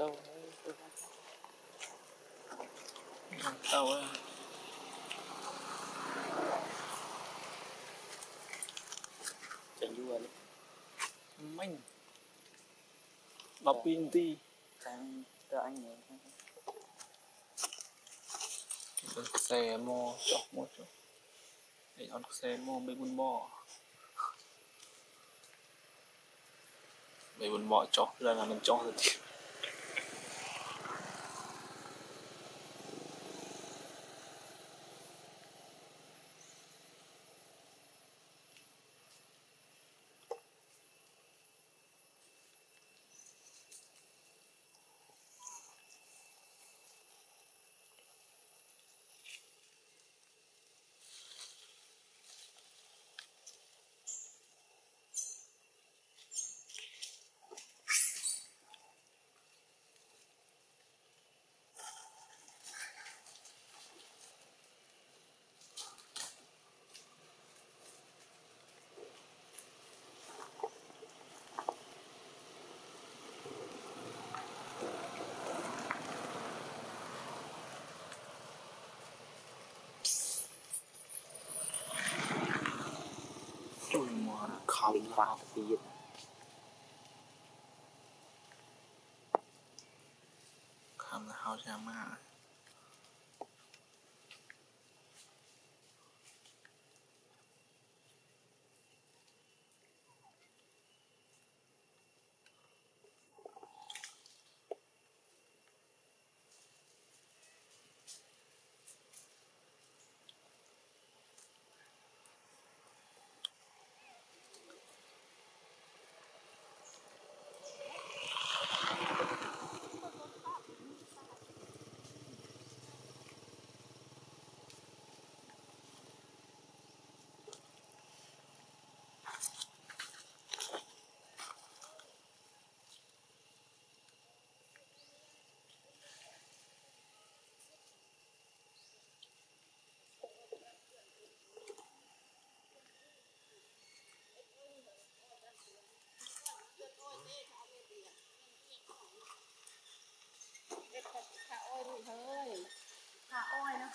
câu câu ấy chẳng du anh mình bọc pin ti chẳng cho anh nhớ xe mò chọc một chút để on xe mò mấy bún bò mấy bún bò chọc ra là mình chọc rồi. Mà không bình phạt thì dịch không là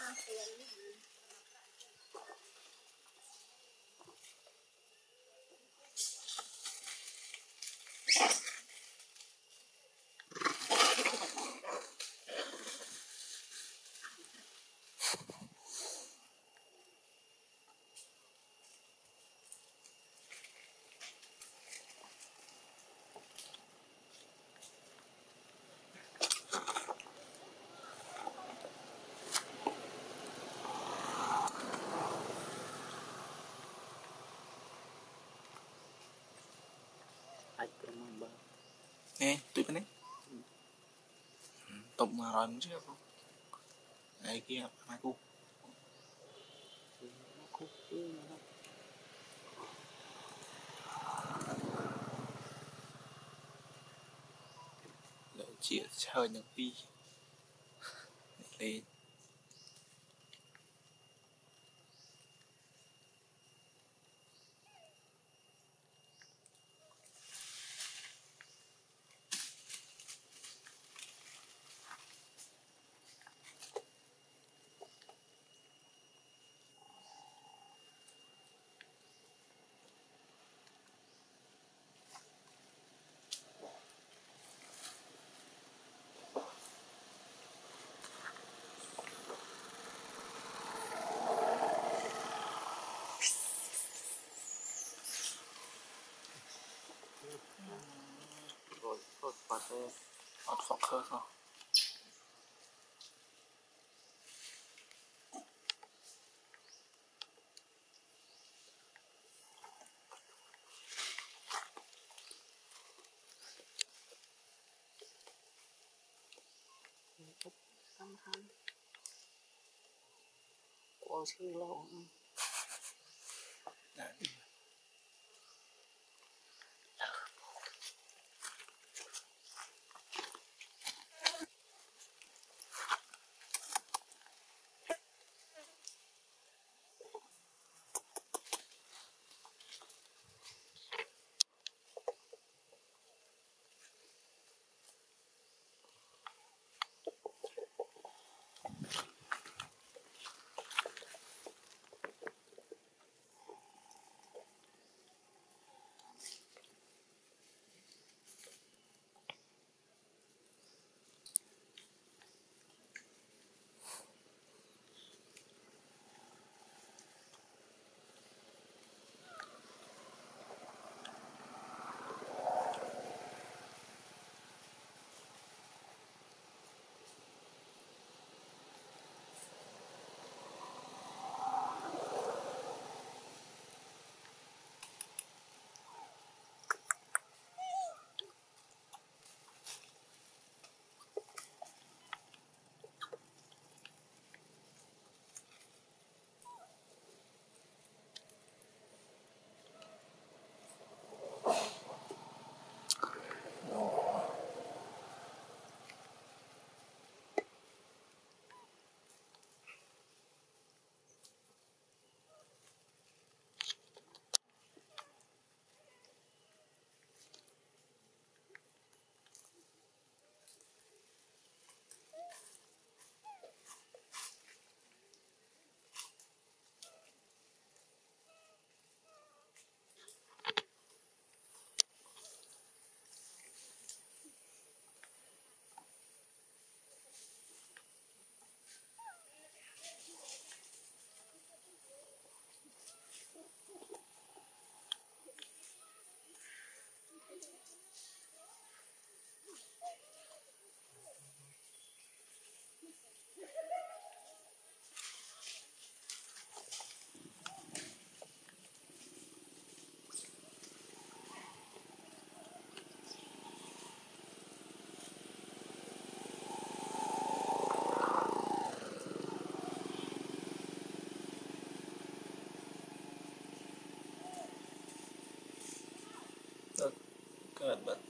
hao ra mà anh nè tụi bên đấy tục mà rồi mình chứ không? Đây kia, mai cu. Nó chia chơi được pi lên rồi rồi phạt rồi ọt phọc căng thẳng qua siêu lâu Đấy. เ But.